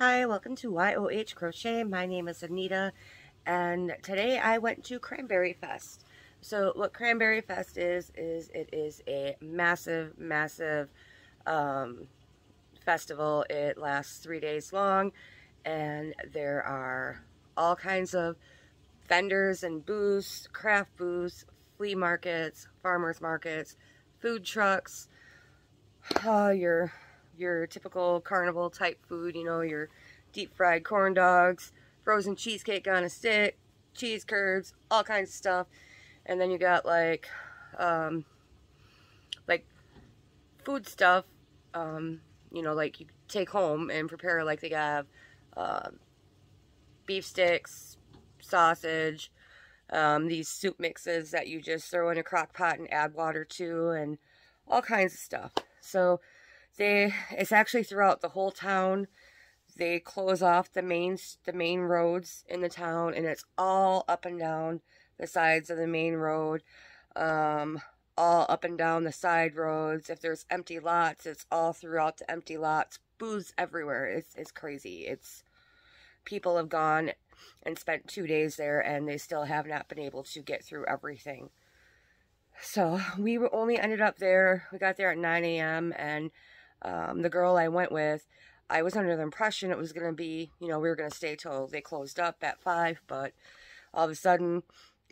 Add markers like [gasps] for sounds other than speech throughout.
Hi, welcome to YOH Crochet. My name is Anita, and today I went to Cranberry Fest. So what Cranberry Fest is, is it is a massive, massive um, festival. It lasts three days long, and there are all kinds of vendors and booths, craft booths, flea markets, farmers markets, food trucks, uh, [sighs] your your typical carnival type food, you know, your deep fried corn dogs, frozen cheesecake on a stick, cheese curds, all kinds of stuff. And then you got like, um, like food stuff, um, you know, like you take home and prepare like they have, uh, beef sticks, sausage, um, these soup mixes that you just throw in a crock pot and add water to and all kinds of stuff. So they, it's actually throughout the whole town. They close off the main, the main roads in the town, and it's all up and down the sides of the main road. Um, all up and down the side roads. If there's empty lots, it's all throughout the empty lots. Booths everywhere. It's, it's crazy. It's, people have gone and spent two days there and they still have not been able to get through everything. So we only ended up there, we got there at 9 a.m. and um, the girl I went with, I was under the impression it was going to be, you know, we were going to stay till they closed up at 5, but all of a sudden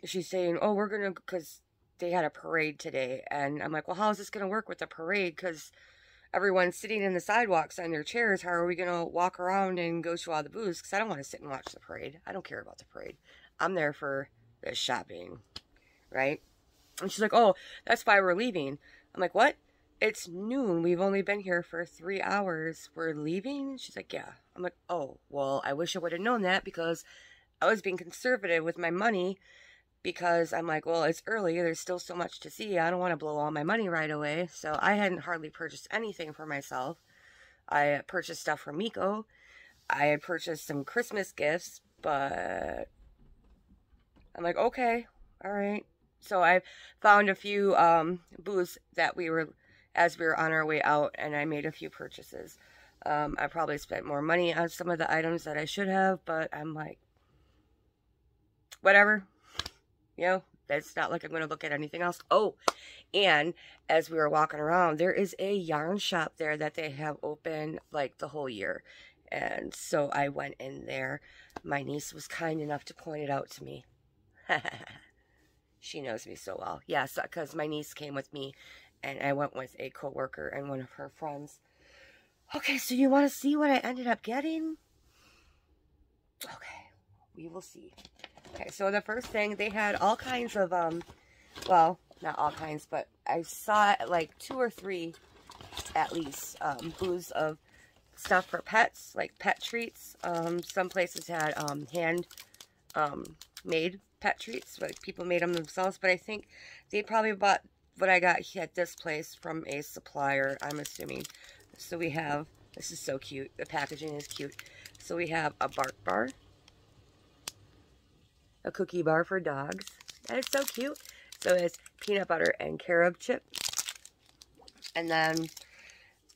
she's saying, oh, we're going to, because they had a parade today. And I'm like, well, how is this going to work with the parade? Because everyone's sitting in the sidewalks on their chairs. How are we going to walk around and go to all the booths? Because I don't want to sit and watch the parade. I don't care about the parade. I'm there for the shopping, right? And she's like, oh, that's why we're leaving. I'm like, what? It's noon. We've only been here for three hours. We're leaving? She's like, yeah. I'm like, oh, well, I wish I would have known that because I was being conservative with my money because I'm like, well, it's early. There's still so much to see. I don't want to blow all my money right away. So I hadn't hardly purchased anything for myself. I purchased stuff for Miko. I had purchased some Christmas gifts, but I'm like, okay, all right. So I found a few um, booths that we were as we were on our way out and I made a few purchases. Um, I probably spent more money on some of the items that I should have, but I'm like, whatever. You know, it's not like I'm going to look at anything else. Oh, and as we were walking around, there is a yarn shop there that they have open like the whole year. And so I went in there. My niece was kind enough to point it out to me. [laughs] she knows me so well. Yes, because my niece came with me and I went with a coworker and one of her friends. Okay, so you want to see what I ended up getting? Okay, we will see. Okay, so the first thing, they had all kinds of, um, well, not all kinds, but I saw like two or three, at least, um, booths of stuff for pets, like pet treats. Um, some places had, um, hand, um, made pet treats, like people made them themselves, but I think they probably bought what I got at this place from a supplier, I'm assuming. So we have, this is so cute. The packaging is cute. So we have a bark bar, a cookie bar for dogs. And it's so cute. So it's peanut butter and carob chip. And then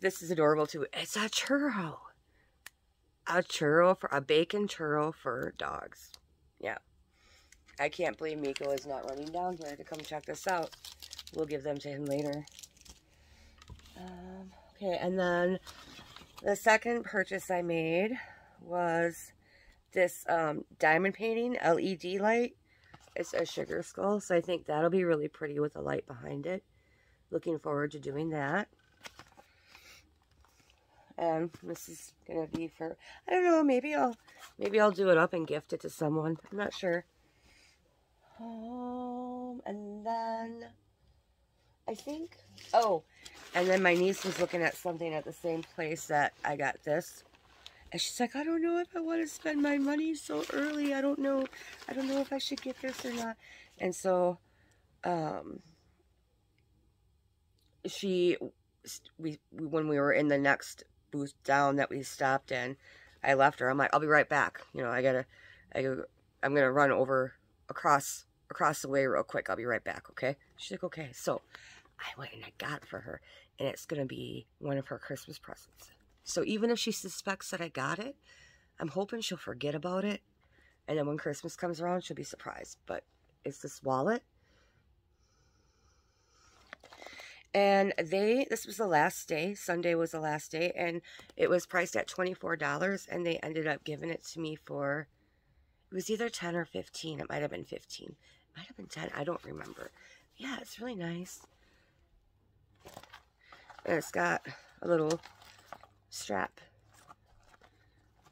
this is adorable too. It's a churro. A churro for a bacon churro for dogs. Yeah. I can't believe Miko is not running down here to come check this out. We'll give them to him later. Um, okay, and then the second purchase I made was this um, diamond painting LED light. It's a sugar skull, so I think that'll be really pretty with a light behind it. Looking forward to doing that. And this is gonna be for I don't know, maybe I'll maybe I'll do it up and gift it to someone. I'm not sure. Um, and then I think. Oh, and then my niece was looking at something at the same place that I got this. And she's like, I don't know if I want to spend my money so early. I don't know. I don't know if I should get this or not. And so, um, she, we, when we were in the next booth down that we stopped in, I left her. I'm like, I'll be right back. You know, I gotta, I I'm gonna run over across, across the way real quick. I'll be right back. Okay. She's like, okay. So I went and I got for her. And it's going to be one of her Christmas presents. So even if she suspects that I got it, I'm hoping she'll forget about it. And then when Christmas comes around, she'll be surprised. But it's this wallet. And they, this was the last day. Sunday was the last day. And it was priced at $24. And they ended up giving it to me for, it was either 10 or 15. It might have been 15. It might have been 10. I don't remember. Yeah, it's really nice. And it's got a little strap.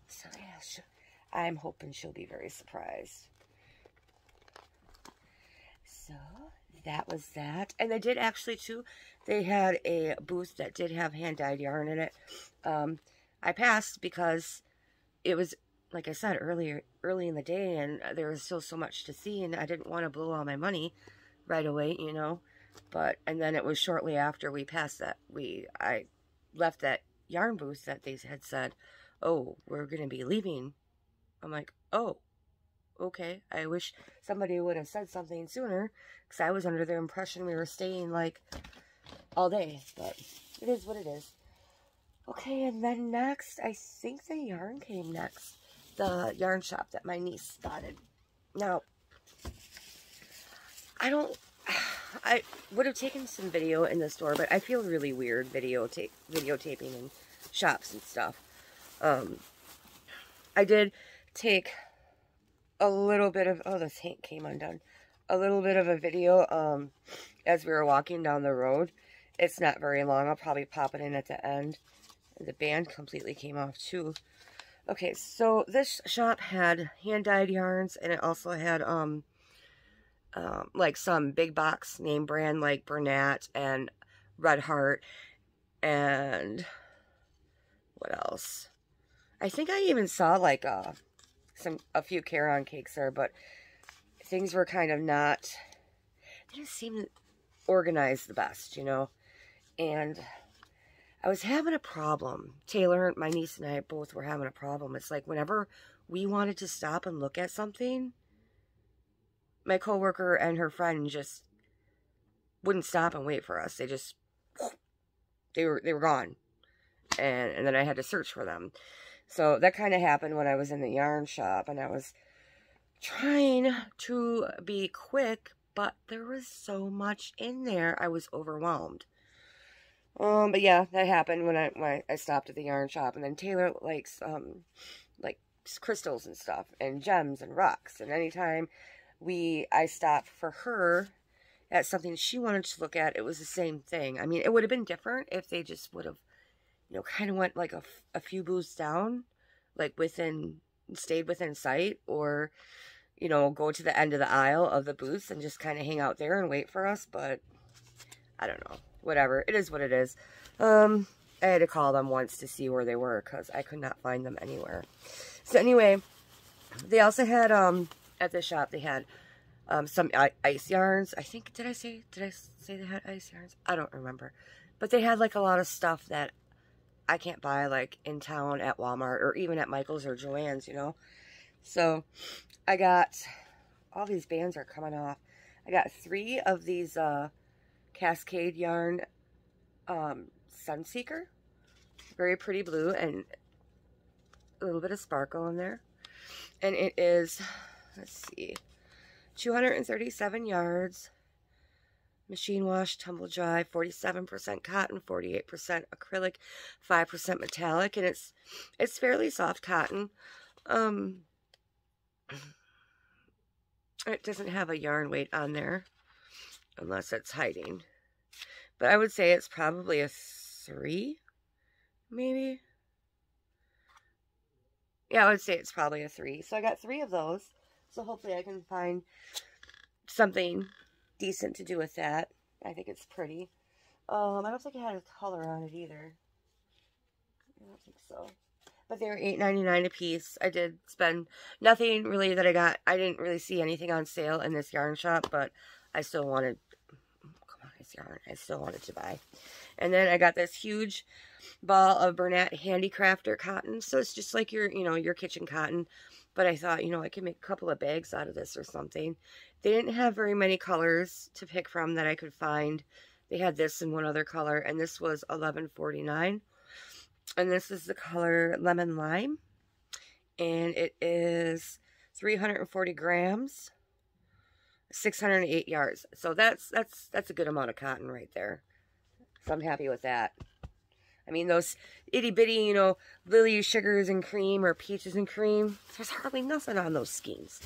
So yeah, I'm hoping she'll be very surprised. So that was that. And they did actually too, they had a booth that did have hand-dyed yarn in it. Um, I passed because it was, like I said, earlier, early in the day and there was still so much to see and I didn't want to blow all my money right away, you know. But, and then it was shortly after we passed that, we, I left that yarn booth that they had said, oh, we're going to be leaving. I'm like, oh, okay. I wish somebody would have said something sooner because I was under the impression we were staying like all day, but it is what it is. Okay, and then next, I think the yarn came next. The yarn shop that my niece started. Now, I don't, I would have taken some video in the store, but I feel really weird videotape, videotaping in shops and stuff. Um, I did take a little bit of, oh, the tank came undone. A little bit of a video um, as we were walking down the road. It's not very long. I'll probably pop it in at the end. The band completely came off too. Okay, so this shop had hand-dyed yarns, and it also had um, um, like some big box name brand like Bernat and Red Heart and what else? I think I even saw like a uh, some a few Caron cakes there, but things were kind of not they didn't seem organized the best, you know. And I was having a problem. Taylor, my niece and I both were having a problem. It's like whenever we wanted to stop and look at something, my coworker and her friend just wouldn't stop and wait for us. They just they were they were gone. And and then I had to search for them. So that kind of happened when I was in the yarn shop and I was trying to be quick, but there was so much in there. I was overwhelmed. Um, but yeah, that happened when I when I stopped at the yarn shop, and then Taylor likes um like crystals and stuff, and gems and rocks, and anytime we I stopped for her at something she wanted to look at, it was the same thing. I mean, it would have been different if they just would have, you know, kind of went like a, a few booths down, like within, stayed within sight, or, you know, go to the end of the aisle of the booths and just kind of hang out there and wait for us, but I don't know. Whatever. It is what it is. Um, I had to call them once to see where they were because I could not find them anywhere. So anyway, they also had, um, at the shop, they had um, some ice yarns. I think, did I say, did I say they had ice yarns? I don't remember. But they had like a lot of stuff that I can't buy like in town at Walmart or even at Michael's or Joann's, you know. So I got, all these bands are coming off. I got three of these uh, Cascade yarn um, Sunseeker. Very pretty blue and a little bit of sparkle in there. And it is let's see, 237 yards, machine wash, tumble dry, 47% cotton, 48% acrylic, 5% metallic, and it's it's fairly soft cotton. Um, it doesn't have a yarn weight on there, unless it's hiding. But I would say it's probably a three, maybe. Yeah, I would say it's probably a three. So I got three of those. So hopefully I can find something decent to do with that. I think it's pretty. Um, I don't think it had a color on it either. I don't think so. But they were $8.99 a piece. I did spend nothing really that I got. I didn't really see anything on sale in this yarn shop, but I still wanted, come on, it's yarn. I still wanted to buy. And then I got this huge ball of Bernat Handicrafter cotton. So it's just like your, you know, your kitchen cotton. But I thought, you know, I could make a couple of bags out of this or something. They didn't have very many colors to pick from that I could find. They had this in one other color, and this was $11.49. And this is the color Lemon Lime. And it is 340 grams, 608 yards. So that's that's that's a good amount of cotton right there. So I'm happy with that. I mean, those itty bitty, you know, lily sugars and cream or peaches and cream, there's hardly nothing on those skeins.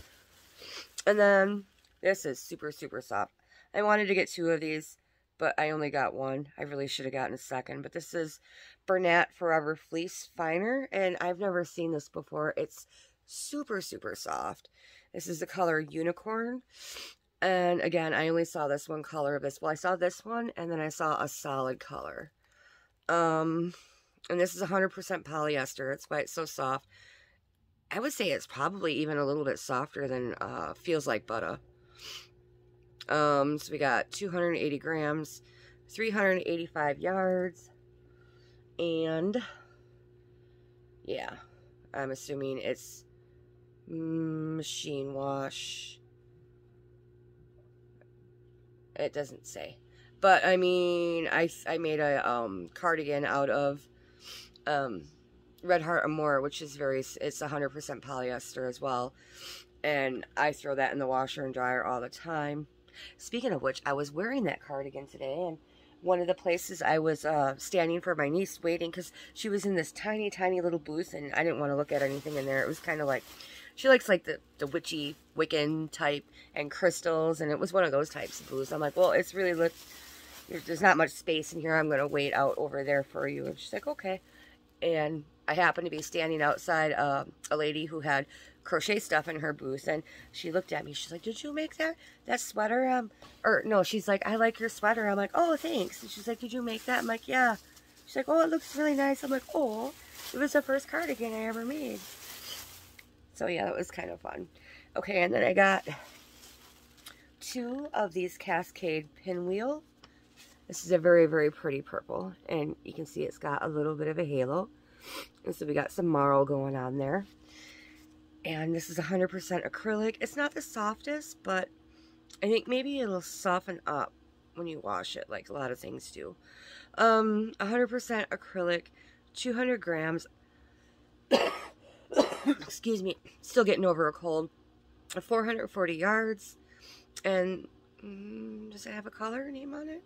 And then this is super, super soft. I wanted to get two of these, but I only got one. I really should have gotten a second. But this is Bernat Forever Fleece Finer, and I've never seen this before. It's super, super soft. This is the color Unicorn. And again, I only saw this one color of this. Well, I saw this one, and then I saw a solid color. Um, and this is 100% polyester. That's why it's so soft. I would say it's probably even a little bit softer than uh, Feels Like Butter. Um, so we got 280 grams, 385 yards, and yeah, I'm assuming it's machine wash. It doesn't say. But I mean, I, I made a um, cardigan out of um, Red Heart Amore, which is very, it's 100% polyester as well. And I throw that in the washer and dryer all the time. Speaking of which, I was wearing that cardigan today and one of the places I was uh, standing for my niece waiting because she was in this tiny, tiny little booth and I didn't want to look at anything in there. It was kind of like, she likes like the, the witchy Wiccan type and crystals and it was one of those types of booths. I'm like, well, it's really, lit. There's not much space in here. I'm going to wait out over there for you. And she's like, okay. And I happened to be standing outside uh, a lady who had crochet stuff in her booth and she looked at me. She's like did you make that that sweater um or no she's like i like your sweater. I'm like oh thanks. And she's like did you make that? I'm like yeah. She's like oh it looks really nice. I'm like oh it was the first cardigan i ever made. So yeah that was kind of fun. Okay and then i got two of these cascade pinwheel this is a very very pretty purple and you can see it's got a little bit of a halo and so we got some marl going on there and this is 100% acrylic. It's not the softest, but I think maybe it'll soften up when you wash it, like a lot of things do. Um, 100% acrylic, 200 grams. [coughs] Excuse me, still getting over a cold. 440 yards. And mm, does it have a color name on it?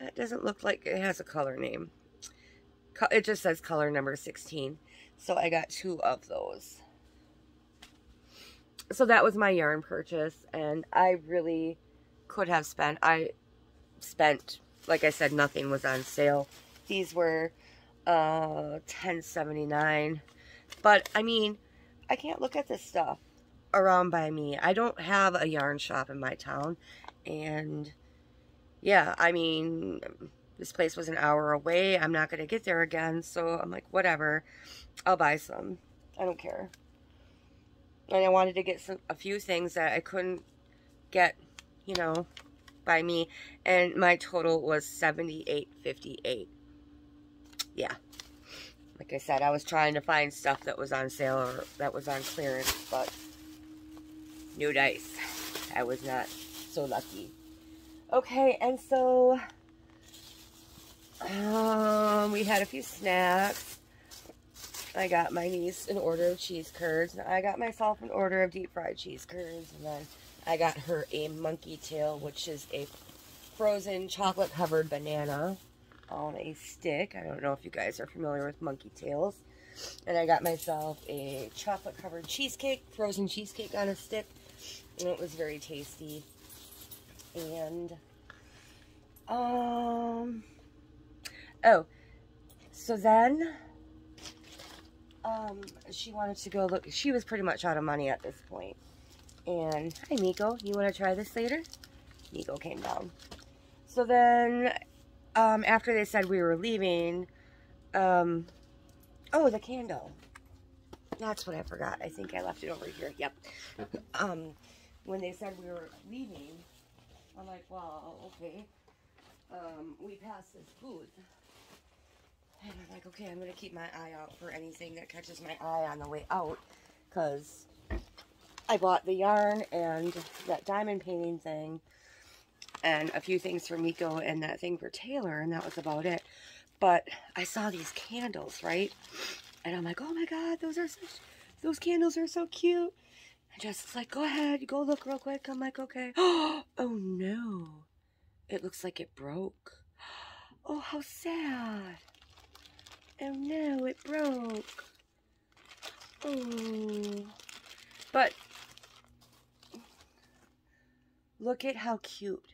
That doesn't look like it has a color name. It just says color number 16. So I got two of those so that was my yarn purchase and I really could have spent I spent like I said nothing was on sale these were uh 10.79 but I mean I can't look at this stuff around by me I don't have a yarn shop in my town and yeah I mean this place was an hour away I'm not gonna get there again so I'm like whatever I'll buy some I don't care and I wanted to get some a few things that I couldn't get, you know, by me, and my total was seventy eight fifty eight. Yeah, like I said, I was trying to find stuff that was on sale or that was on clearance, but new dice. I was not so lucky. Okay, and so um, we had a few snacks. I got my niece an order of cheese curds. And I got myself an order of deep fried cheese curds. And then I got her a monkey tail, which is a frozen chocolate covered banana on a stick. I don't know if you guys are familiar with monkey tails. And I got myself a chocolate covered cheesecake, frozen cheesecake on a stick. And it was very tasty. And, um, oh, so then um, she wanted to go look. She was pretty much out of money at this. And, hi, Nico You want to try this later? Nico came down. So then, um, after they said we were leaving, um, oh, the candle. That's what I forgot. I think I left it over here. Yep. [laughs] Um, when they said we were leaving, I'm like, well, okay. Um, we passed this booth. And I'm like, okay, I'm going to keep my eye out for anything that catches my eye on the way out. Because I bought the yarn and that diamond painting thing. And a few things for Miko and that thing for Taylor. And that was about it. But I saw these candles, right? And I'm like, oh my God, those are such, those candles are so cute. Jess like, go ahead, go look real quick. I'm like, okay. [gasps] oh no. It looks like it broke. [gasps] Oh, how sad. Oh no, it broke. Oh. But look at how cute.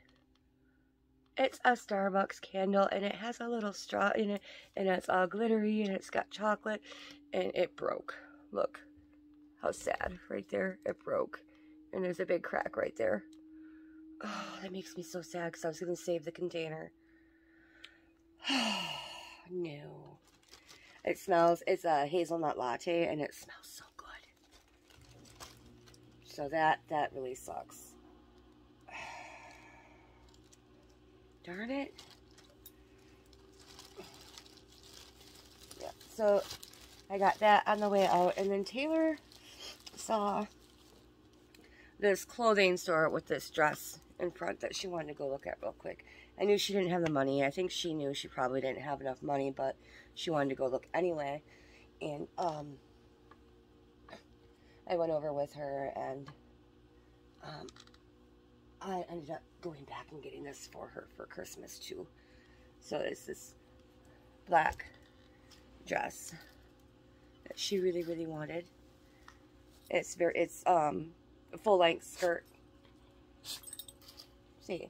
It's a Starbucks candle and it has a little straw in it and it's all glittery and it's got chocolate and it broke. Look how sad right there. It broke and there's a big crack right there. Oh, that makes me so sad because I was going to save the container. [sighs] no. It smells, it's a hazelnut latte and it smells so good. So that, that really sucks. [sighs] Darn it. Yeah, so I got that on the way out. And then Taylor saw this clothing store with this dress in front that she wanted to go look at real quick. I knew she didn't have the money. I think she knew she probably didn't have enough money, but she wanted to go look anyway. And um, I went over with her and um, I ended up going back and getting this for her for Christmas too. So it's this black dress that she really, really wanted. It's very, it's um, full length skirt. See,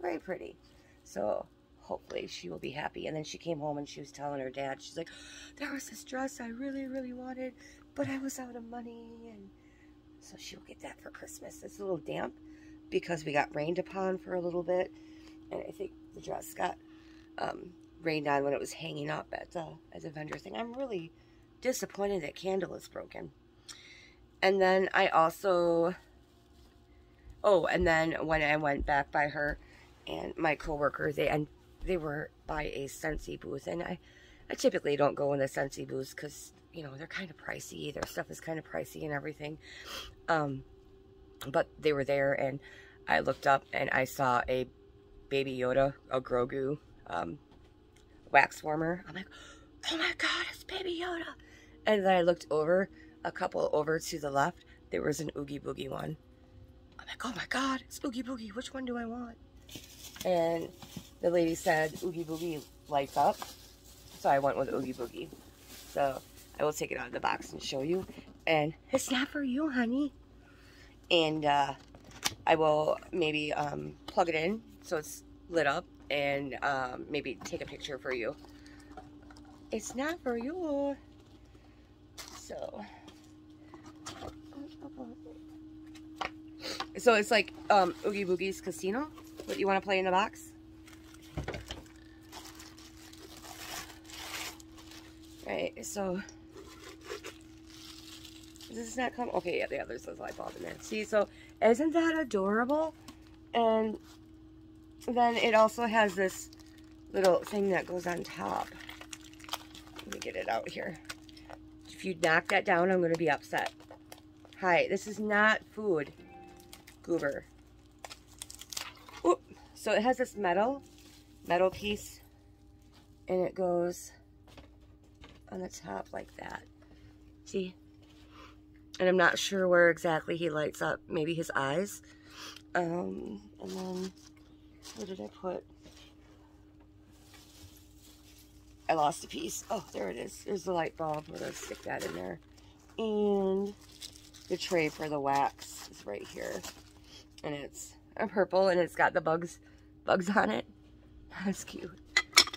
very pretty. So hopefully she will be happy. And then she came home and she was telling her dad, she's like, there was this dress I really, really wanted, but I was out of money. And so she'll get that for Christmas. It's a little damp because we got rained upon for a little bit. And I think the dress got um, rained on when it was hanging up at the, as a vendor thing. I'm really disappointed that candle is broken. And then I also, oh, and then when I went back by her and my coworker, they and they were by a Scentsy booth, and I, I typically don't go in the Scentsy booths because you know they're kind of pricey. Their stuff is kind of pricey and everything. Um, but they were there and I looked up and I saw a Baby Yoda, a Grogu um, wax warmer. I'm like, oh my god, it's Baby Yoda. And then I looked over, a couple over to the left, there was an Oogie Boogie one. I'm like, oh my god, it's Oogie Boogie. Which one do I want? And the lady said Oogie Boogie lights up. So I went with Oogie Boogie. So I will take it out of the box and show you. And it's not for you, honey and uh, I will maybe um, plug it in so it's lit up and um, maybe take a picture for you. It's not for you. So. So it's like um, Oogie Boogie's Casino. What you want to play in the box? Right, so does this not come? Okay, yeah, the other says light bulb in there. See, so isn't that adorable? And then it also has this little thing that goes on top. Let me get it out here. If you knock that down, I'm going to be upset. Hi, this is not food, goober. Oop. So it has this metal, metal piece, and it goes on the top like that. See? And I'm not sure where exactly he lights up. Maybe his eyes. Um, and then, where did I put? I lost a piece. Oh, there it is. There's the light bulb. We're going to stick that in there. And the tray for the wax is right here. And it's a purple and it's got the bugs bugs on it. [laughs] That's cute.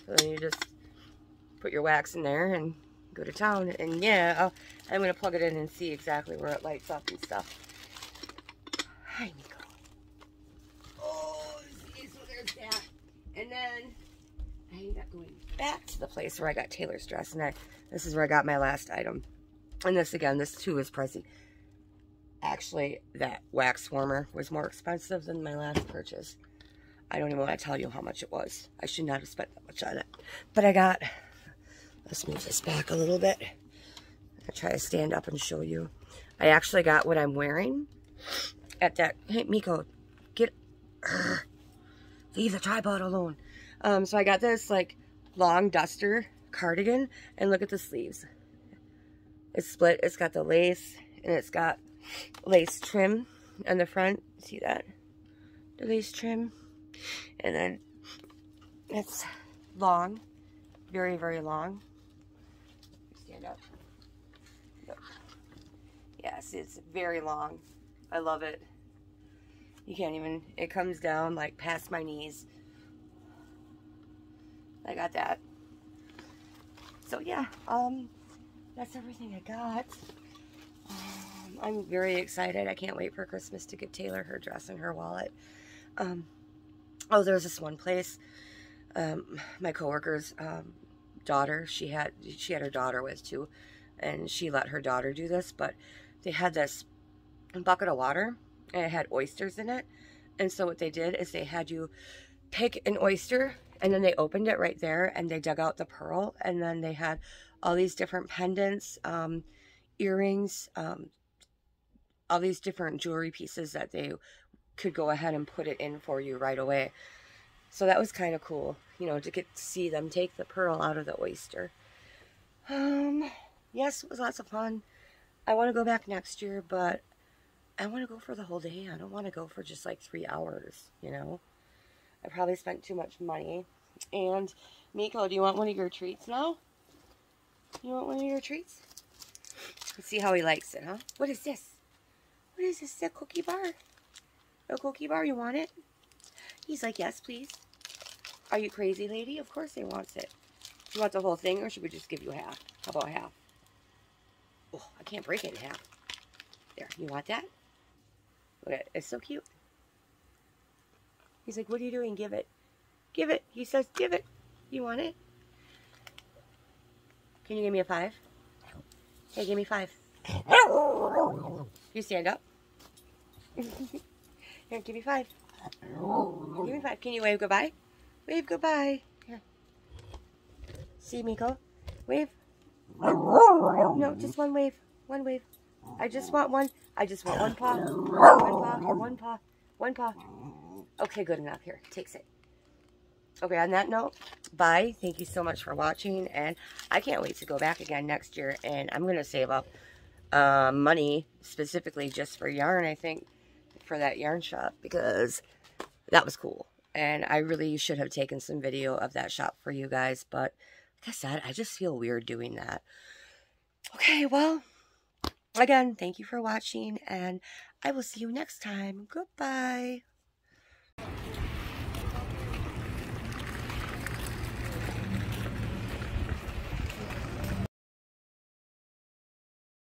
So then you just put your wax in there and go to town. And yeah, I'll, I'm going to plug it in and see exactly where it lights up and stuff. Hi, Nico. Oh, so there's that. And then I ended up going back to the place where I got Taylor's dress. And I, this is where I got my last item. And this, again, this too is pricey. Actually, that wax warmer was more expensive than my last purchase. I don't even want to tell you how much it was. I should not have spent that much on it. But I got Let's move this back a little bit. I'll try to stand up and show you. I actually got what I'm wearing at that. Hey, Miko, get. [sighs] leave the tripod alone. Um, so I got this like long duster cardigan. And look at the sleeves. It's split. It's got the lace and it's got lace trim on the front. See that? The lace trim. And then it's long. Very, very long. Stand up. Yes, it's very long. I love it. You can't even, it comes down like past my knees. I got that. So yeah, um, that's everything I got. I'm very excited. I can't wait for Christmas to give Taylor her dress and her wallet. Um, oh, there's this one place. Um, my coworker's um, daughter, she had she had her daughter with too, and she let her daughter do this. But they had this bucket of water, and it had oysters in it. And so what they did is they had you pick an oyster, and then they opened it right there, and they dug out the pearl, and then they had all these different pendants, um, earrings, um, all these different jewelry pieces that they could go ahead and put it in for you right away. So that was kind of cool, you know, to get to see them take the pearl out of the oyster. Um, yes, it was lots of fun. I want to go back next year, but I want to go for the whole day. I don't want to go for just like three hours, you know. I probably spent too much money. And, Miko, do you want one of your treats now? You want one of your treats? Let's see how he likes it, huh? What is this? What is this? A cookie bar? A cookie bar? You want it? He's like, yes, please. Are you crazy, lady? Of course he wants it. You want the whole thing, or should we just give you half? How about half? Oh, I can't break it in half. There, you want that? Look at it. It's so cute. He's like, what are you doing? Give it. Give it. He says, give it. You want it? Can you give me a five? Hey, give me five. [laughs] You stand up. [laughs] Here, give me five. Give me five. Can you wave goodbye? Wave goodbye. Here. See, Miko? Wave. No, just one wave. One wave. I just want one. I just want one paw. One paw. One paw. One paw. Okay, good enough. Here, takes it. Okay, on that note, bye. Thank you so much for watching. And I can't wait to go back again next year. And I'm going to save up uh, money specifically just for yarn, I think, for that yarn shop. Because that was cool. And I really should have taken some video of that shop for you guys. But like I said, I just feel weird doing that. Okay, well, again, thank you for watching. And I will see you next time. Goodbye.